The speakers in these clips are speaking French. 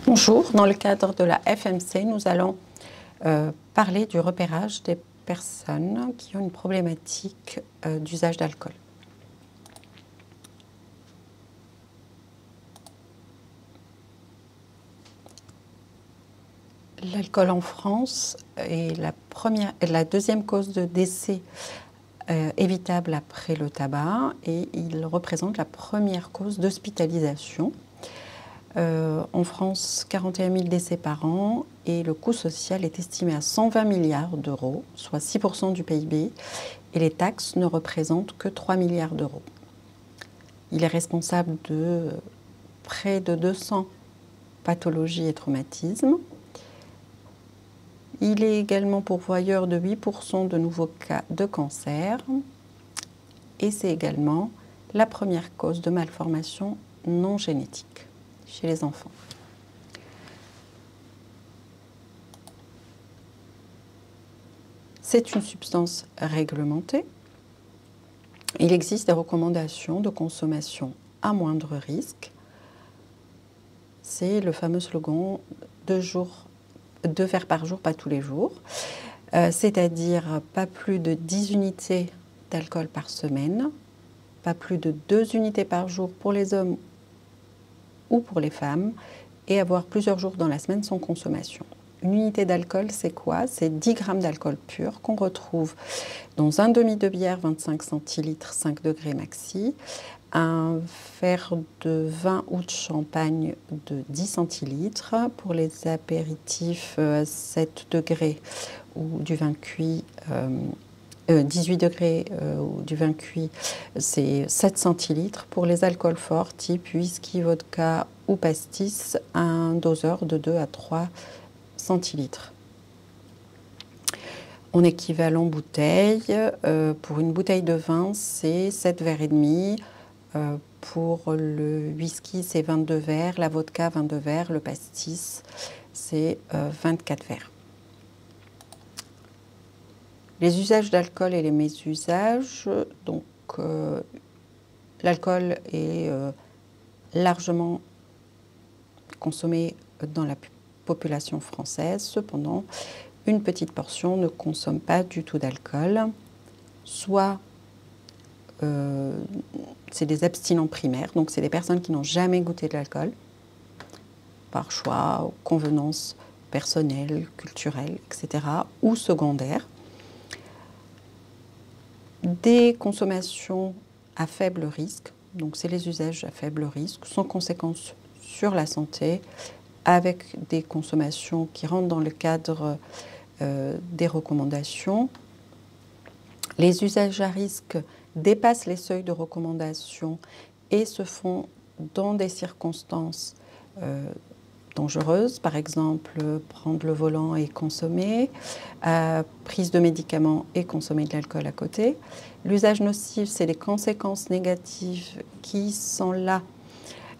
Bonjour, dans le cadre de la FMC, nous allons euh, parler du repérage des personnes qui ont une problématique euh, d'usage d'alcool. L'alcool en France est la, deuxième cause de décès euh, évitable après le tabac et il représente la première cause d'hospitalisation. Euh, en France, 41 000 décès par an et le coût social est estimé à 120 milliards d'euros, soit 6% du PIB, et les taxes ne représentent que 3 milliards d'euros. Il est responsable de près de 200 pathologies et traumatismes. Il est également pourvoyeur de 8% de nouveaux cas de cancer et c'est également la première cause de malformation non génétique chez les enfants. C'est une substance réglementée. Il existe des recommandations de consommation à moindre risque. C'est le fameux slogan deux jours deux verres par jour, pas tous les jours. Euh, c'est-à-dire pas plus de 10 unités d'alcool par semaine, pas plus de 2 unités par jour pour les hommes ou pour les femmes, et avoir plusieurs jours dans la semaine sans consommation. Une unité d'alcool, c'est quoi? C'est 10 grammes d'alcool pur qu'on retrouve dans un demi de bière, 25 centilitres, 5 degrés maxi, un verre de vin ou de champagne de 10 centilitres. Pour les apéritifs, 7 euh, degrés ou du vin cuit. 18 euh, degrés euh, ou du vin cuit, c'est 7 centilitres. Pour les alcools forts, type whisky, vodka ou pastis, un doseur de 2 à 3 centilitres. En équivalent bouteille, pour une bouteille de vin, c'est 7 verres et demi. Euh, pour le whisky, c'est 22 verres, la vodka, 22 verres, le pastis, c'est 24 euh, verres. Les usages d'alcool et les mésusages, donc euh, l'alcool est largement consommé dans la population française. Cependant, une petite portion ne consomme pas du tout d'alcool, soit euh, c'est des abstinents primaires, donc c'est des personnes qui n'ont jamais goûté de l'alcool, par choix, convenance personnelle, culturelle, etc., ou secondaire. Des consommations à faible risque, donc c'est les usages à faible risque, sans conséquence sur la santé, avec des consommations qui rentrent dans le cadre euh, des recommandations. Les usages à risque dépassent les seuils de recommandation et se font dans des circonstances euh, dangereuses, par exemple prendre le volant et consommer, euh, prise de médicaments et consommer de l'alcool à côté. L'usage nocif, c'est les conséquences négatives qui sont là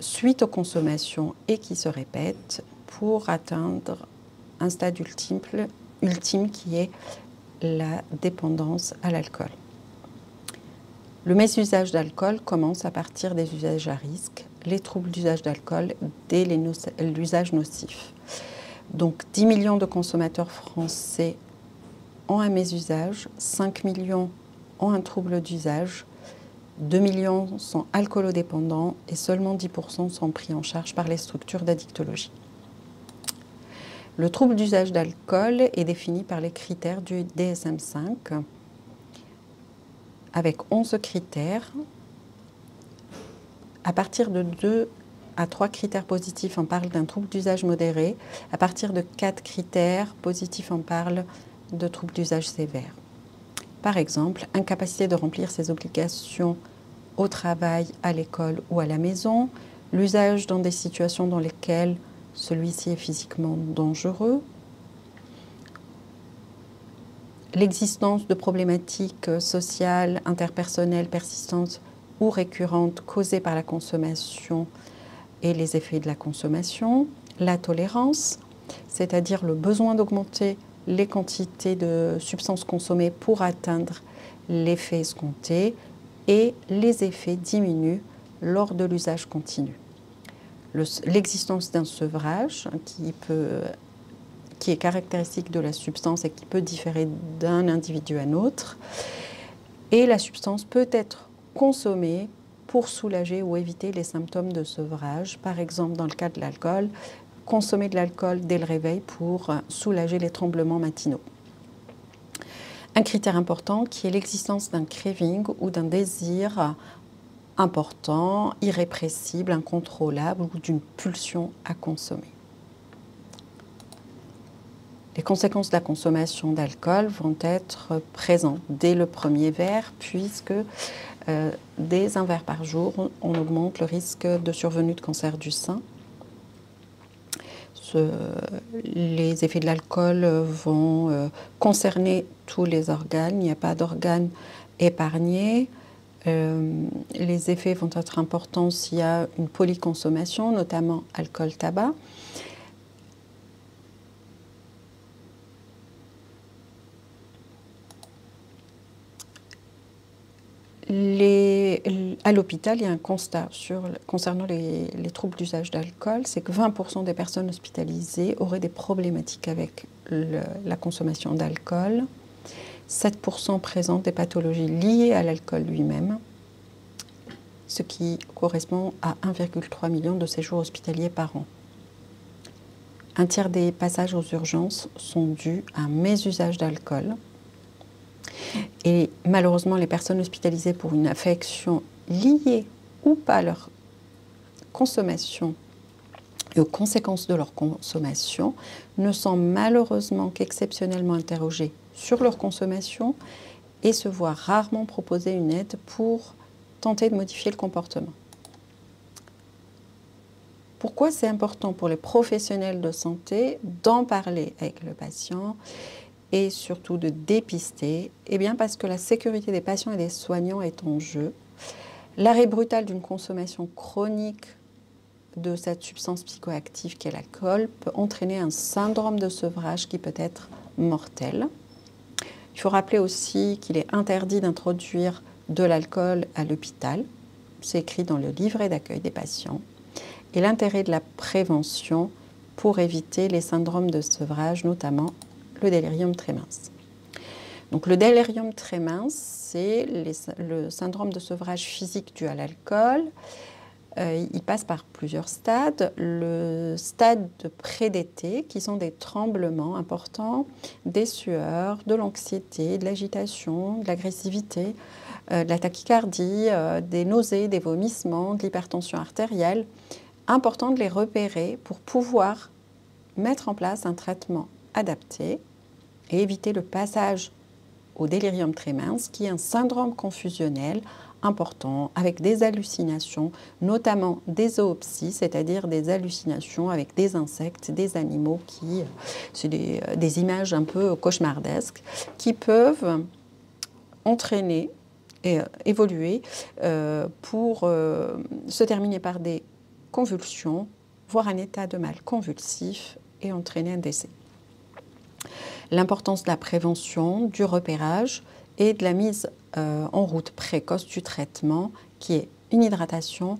suite aux consommations et qui se répètent pour atteindre un stade ultime, ultime qui est la dépendance à l'alcool. Le mésusage d'alcool commence à partir des usages à risque, les troubles d'usage d'alcool dès l'usage nocif. Donc 10 millions de consommateurs français ont un mésusage, 5 millions ont un trouble d'usage, 2 millions sont alcoolodépendants et seulement 10% sont pris en charge par les structures d'addictologie. Le trouble d'usage d'alcool est défini par les critères du DSM5 avec 11 critères. À partir de 2 à 3 critères positifs, on parle d'un trouble d'usage modéré. À partir de 4 critères positifs, on parle de trouble d'usage sévère. Par exemple, incapacité de remplir ses obligations au travail, à l'école ou à la maison, l'usage dans des situations dans lesquelles celui-ci est physiquement dangereux, l'existence de problématiques sociales, interpersonnelles persistantes ou récurrentes causées par la consommation et les effets de la consommation, la tolérance, c'est-à-dire le besoin d'augmenter les quantités de substances consommées pour atteindre l'effet escompté et les effets diminuent lors de l'usage continu. l'existence d'un sevrage qui, peut, qui est caractéristique de la substance et qui peut différer d'un individu à un autre. Et la substance peut être consommée pour soulager ou éviter les symptômes de sevrage. Par exemple, dans le cas de l'alcool, consommer de l'alcool dès le réveil pour soulager les tremblements matinaux. Un critère important qui est l'existence d'un craving ou d'un désir important, irrépressible, incontrôlable ou d'une pulsion à consommer. Les conséquences de la consommation d'alcool vont être présentes dès le premier verre, puisque euh, dès un verre par jour, on augmente le risque de survenue de cancer du sein. les effets de l'alcool vont euh, concerner tous les organes, il n'y a pas d'organe épargné. Euh, les effets vont être importants s'il y a une polyconsommation, notamment alcool-tabac. À l'hôpital, il y a un constat concernant les, troubles d'usage d'alcool, c'est que 20% des personnes hospitalisées auraient des problématiques avec la consommation d'alcool. 7% présentent des pathologies liées à l'alcool lui-même, ce qui correspond à 1,3 million de séjours hospitaliers par an. Un tiers des passages aux urgences sont dus à un mésusage d'alcool. Et malheureusement, les personnes hospitalisées pour une affection liée ou pas à leur consommation et aux conséquences de leur consommation ne sont malheureusement qu'exceptionnellement interrogées sur leur consommation et se voient rarement proposer une aide pour tenter de modifier le comportement. Pourquoi c'est important pour les professionnels de santé d'en parler avec le patient et surtout de dépister Eh bien parce que la sécurité des patients et des soignants est en jeu. L'arrêt brutal d'une consommation chronique de cette substance psychoactive qu'est l'alcool peut entraîner un syndrome de sevrage qui peut être mortel. Il faut rappeler aussi qu'il est interdit d'introduire de l'alcool à l'hôpital. C'est écrit dans le livret d'accueil des patients. Et l'intérêt de la prévention pour éviter les syndromes de sevrage, notamment le délirium très mince. Donc le délirium très mince, c'est le syndrome de sevrage physique dû à l'alcool. Euh, il passe par plusieurs stades. Le stade de pré-d'été, qui sont des tremblements importants, des sueurs, de l'anxiété, de l'agitation, de l'agressivité, euh, de la tachycardie, euh, des nausées, des vomissements, de l'hypertension artérielle. Important de les repérer pour pouvoir mettre en place un traitement adapté et éviter le passage au délirium mince, qui est un syndrome confusionnel important avec des hallucinations, notamment des zoopsies, c'est-à-dire des hallucinations avec des insectes, des animaux qui, c'est des, des, images un peu cauchemardesques, qui peuvent entraîner et euh, évoluer euh, pour euh, se terminer par des convulsions, voire un état de mal convulsif et entraîner un décès. L'importance de la prévention, du repérage et de la mise euh, en route précoce du traitement qui est une hydratation,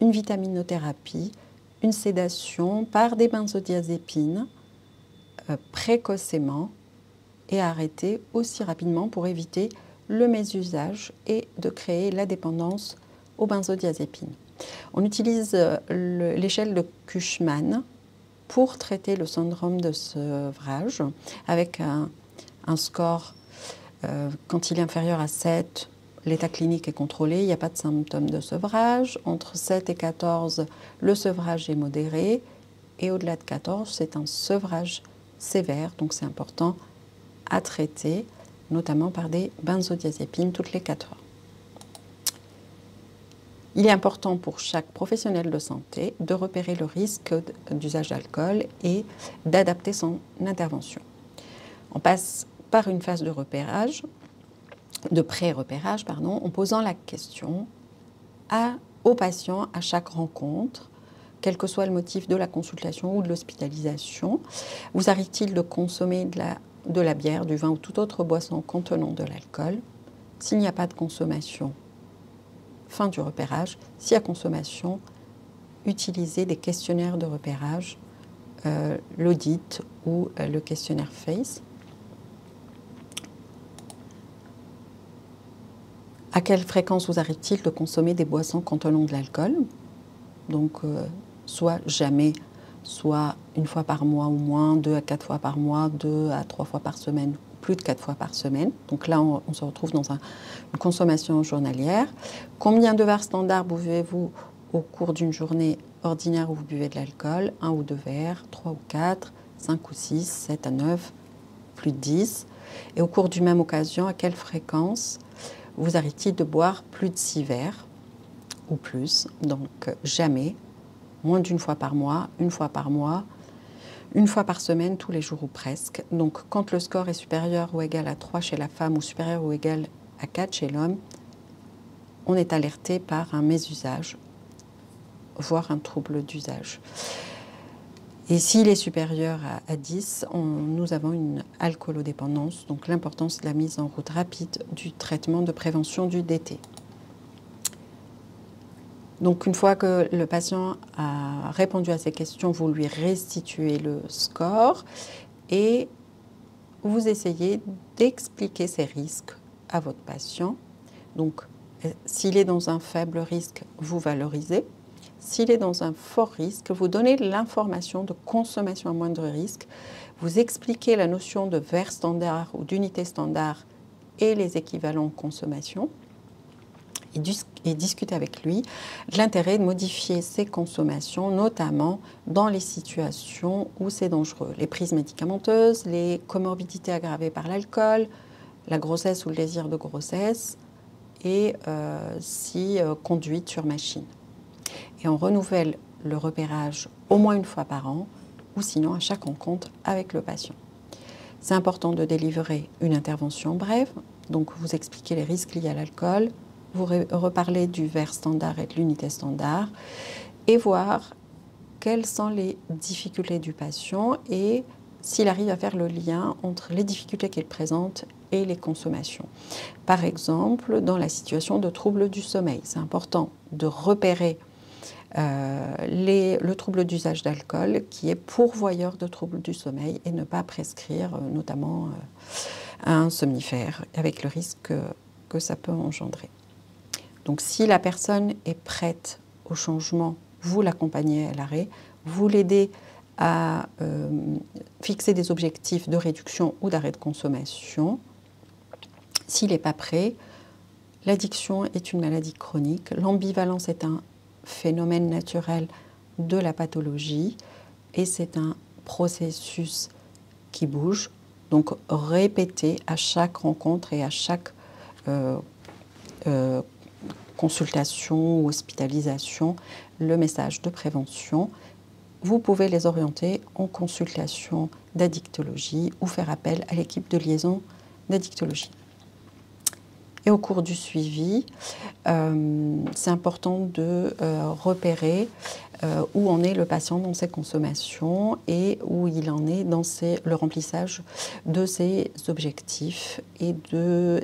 une vitaminothérapie, une sédation par des benzodiazépines euh, précocement et arrêter aussi rapidement pour éviter le mésusage et de créer la dépendance aux benzodiazépines. On utilise euh, l'échelle de Cushman pour traiter le syndrome de sevrage avec un, score euh, quand il est inférieur à 7, l'état clinique est contrôlé, il n'y a pas de symptômes de sevrage. Entre 7 et 14, le sevrage est modéré. Et au-delà de 14, c'est un sevrage sévère, donc c'est important à traiter, notamment par des benzodiazépines toutes les 4 heures. Il est important pour chaque professionnel de santé de repérer le risque d'usage d'alcool et d'adapter son intervention. On passe par une phase de repérage, de pré-repérage, pardon, en posant la question à, aux patients à chaque rencontre, quel que soit le motif de la consultation ou de l'hospitalisation, vous arrive-t-il de consommer de la, de la bière, du vin ou toute autre boisson contenant de l'alcool? S'il n'y a pas de consommation, fin du repérage. Y a consommation, utiliser des questionnaires de repérage, euh, l'audit ou euh, le questionnaire FACE. À quelle fréquence vous arrive-t-il de consommer des boissons contenant de l'alcool? Donc, euh, soit jamais, soit une fois par mois ou moins, deux à quatre fois par mois, deux à trois fois par semaine, plus de quatre fois par semaine. Donc là, on, se retrouve dans une consommation journalière. Combien de verres standards buvez-vous au cours d'une journée ordinaire où vous buvez de l'alcool? Un ou deux verres, trois ou quatre, cinq ou six, sept à neuf, plus de dix. Et au cours d'une même occasion, à quelle fréquence vous arrive-t-il de boire plus de six verres ou plus? Donc jamais, moins d'une fois par mois, une fois par mois, une fois par semaine, tous les jours ou presque. Donc quand le score est supérieur ou égal à 3 chez la femme ou supérieur ou égal à 4 chez l'homme, on est alerté par un mésusage, voire un trouble d'usage. Et s'il est supérieur à, 10, nous avons une alcoolodépendance, donc l'importance de la mise en route rapide du traitement de prévention du DT. Donc une fois que le patient a répondu à ces questions, vous lui restituez le score et vous essayez d'expliquer ces risques à votre patient. Donc s'il est dans un faible risque, vous valorisez. S'il est dans un fort risque, vous donnez l'information de consommation à moindre risque. Vous expliquez la notion de verre standard ou d'unité standard et les équivalents consommation et, discuter avec lui de l'intérêt de modifier ses consommations, notamment dans les situations où c'est dangereux. Les prises médicamenteuses, les comorbidités aggravées par l'alcool, la grossesse ou le désir de grossesse, et euh, si euh, conduite sur machine. Et on renouvelle le repérage au moins une fois par an, ou sinon à chaque rencontre avec le patient. C'est important de délivrer une intervention brève, donc vous expliquez les risques liés à l'alcool, vous reparler du verre standard et de l'unité standard et voir quelles sont les difficultés du patient et s'il arrive à faire le lien entre les difficultés qu'il présente et les consommations. Par exemple, dans la situation de trouble du sommeil, c'est important de repérer euh, le trouble d'usage d'alcool qui est pourvoyeur de troubles du sommeil et ne pas prescrire euh, notamment euh, un somnifère avec le risque que ça peut engendrer. Donc si la personne est prête au changement, vous l'accompagnez à l'arrêt, vous l'aidez à euh, fixer des objectifs de réduction ou d'arrêt de consommation. S'il n'est pas prêt, l'addiction est une maladie chronique, l'ambivalence est un phénomène naturel de la pathologie et c'est un processus qui bouge. Donc répétez à chaque rencontre et à chaque euh, euh, consultation ou hospitalisation, le message de prévention. Vous pouvez les orienter en consultation d'addictologie ou faire appel à l'équipe de liaison d'addictologie. Et au cours du suivi, euh, c'est important de euh, repérer euh, où en est le patient dans ses consommations et où il en est dans le remplissage de ses objectifs et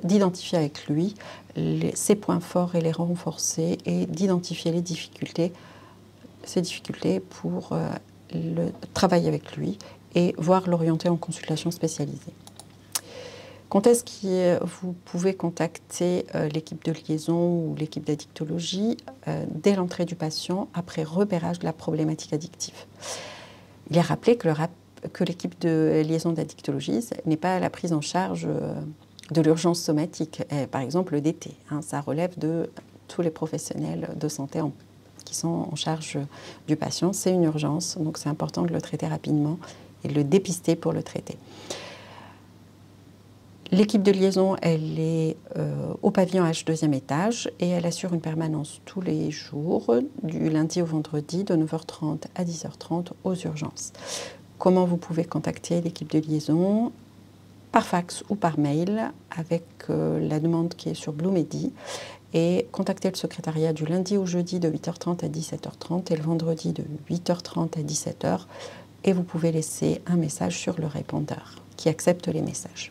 d'identifier avec lui ses points forts et les renforcer et d'identifier les difficultés, ses difficultés pour le, travailler avec lui et voir l'orienter en consultation spécialisée. Quand est-ce que vous pouvez contacter euh, l'équipe de liaison ou l'équipe d'addictologie euh, dès l'entrée du patient après repérage de la problématique addictive? Il est rappelé que l'équipe de liaison d'addictologie n'est pas la prise en charge euh, de l'urgence somatique, par exemple le DT. Hein, ça relève de tous les professionnels de santé qui sont en charge du patient. C'est une urgence, donc c'est important de le traiter rapidement et de le dépister pour le traiter. L'équipe de liaison, elle est euh, au pavillon H deuxième étage et elle assure une permanence tous les jours, du lundi au vendredi, de 9h30 à 10h30 aux urgences. Comment vous pouvez contacter l'équipe de liaison? Par fax ou par mail avec euh, la demande qui est sur Bloomedy et contacter le secrétariat du lundi au jeudi de 8h30 à 17h30 et le vendredi de 8h30 à 17h et vous pouvez laisser un message sur le répondeur qui accepte les messages.